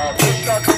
Krishna